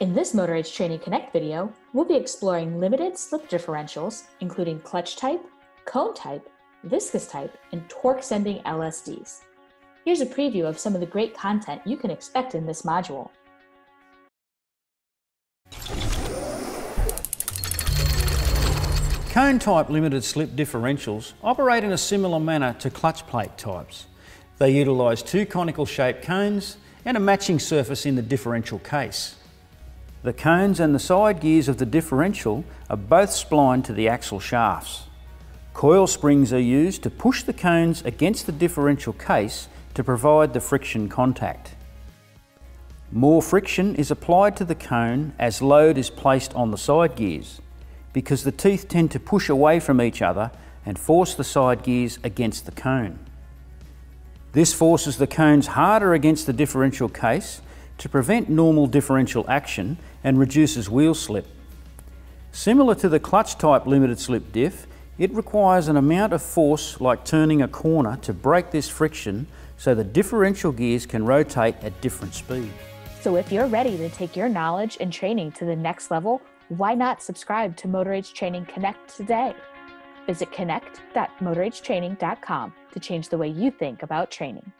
In this Motor Age Training Connect video, we'll be exploring limited slip differentials, including clutch type, cone type, viscous type, and torque sending LSDs. Here's a preview of some of the great content you can expect in this module. Cone type limited slip differentials operate in a similar manner to clutch plate types. They utilise two conical shaped cones and a matching surface in the differential case. The cones and the side gears of the differential are both splined to the axle shafts. Coil springs are used to push the cones against the differential case to provide the friction contact. More friction is applied to the cone as load is placed on the side gears because the teeth tend to push away from each other and force the side gears against the cone. This forces the cones harder against the differential case to prevent normal differential action and reduces wheel slip. Similar to the clutch type limited slip diff, it requires an amount of force like turning a corner to break this friction so the differential gears can rotate at different speed. So if you're ready to take your knowledge and training to the next level, why not subscribe to Motor Age Training Connect today? Visit connect.motoragetraining.com to change the way you think about training.